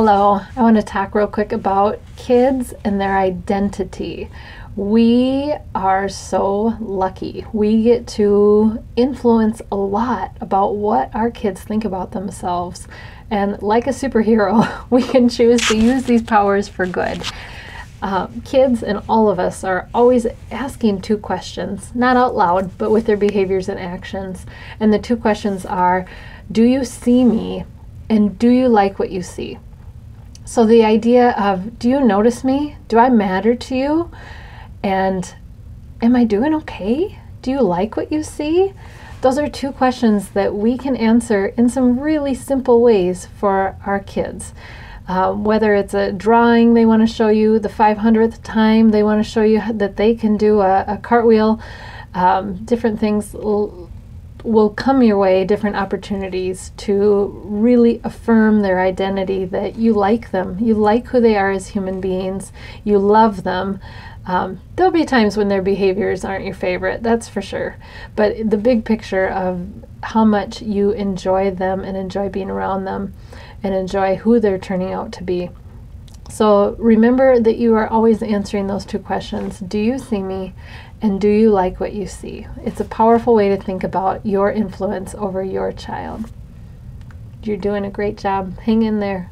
Hello, I want to talk real quick about kids and their identity. We are so lucky. We get to influence a lot about what our kids think about themselves. And like a superhero, we can choose to use these powers for good. Uh, kids and all of us are always asking two questions, not out loud, but with their behaviors and actions. And the two questions are Do you see me? And do you like what you see? So the idea of do you notice me? Do I matter to you? And am I doing okay? Do you like what you see? Those are two questions that we can answer in some really simple ways for our kids. Uh, whether it's a drawing they want to show you the 500th time, they want to show you that they can do a, a cartwheel, um, different things will come your way different opportunities to really affirm their identity that you like them, you like who they are as human beings, you love them. Um, there'll be times when their behaviors aren't your favorite, that's for sure. But the big picture of how much you enjoy them and enjoy being around them and enjoy who they're turning out to be. So remember that you are always answering those two questions Do you see me? And do you like what you see? It's a powerful way to think about your influence over your child. You're doing a great job. Hang in there.